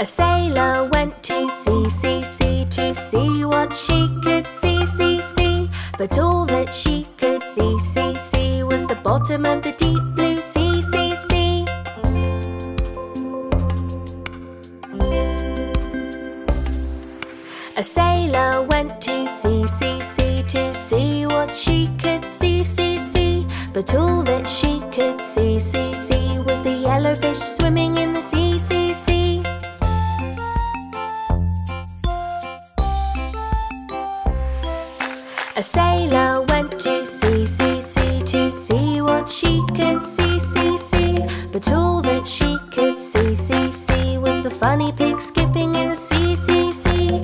A sailor went to sea, sea, sea To see what she could see, see, see. But all that she could see, see, see Was the bottom of the deep blue sea, sea, sea. A sailor went to sea, sea, sea To see what she could see, see, see. But all that she could see, see, see Was the yellow fish. A sailor went to sea, sea, sea To see what she could see, see, see But all that she could see, see, see Was the funny pig skipping in the sea, sea, sea.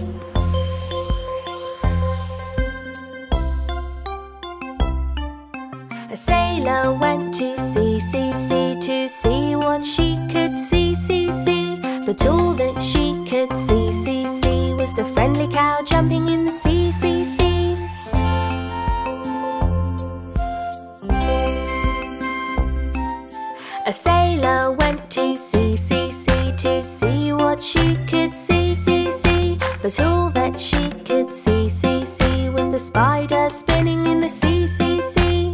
A sailor went to sea, sea, sea To see what she could see, see, see But all that she could see, see, see Was the friendly cow jumping in the sea, A sailor went to sea, sea, sea To see what she could see, see, see But all that she could see, see, see Was the spider spinning in the sea, sea, sea.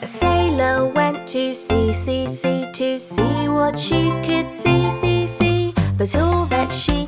A sailor went to sea, sea, sea To see what she could see, see, see But all that she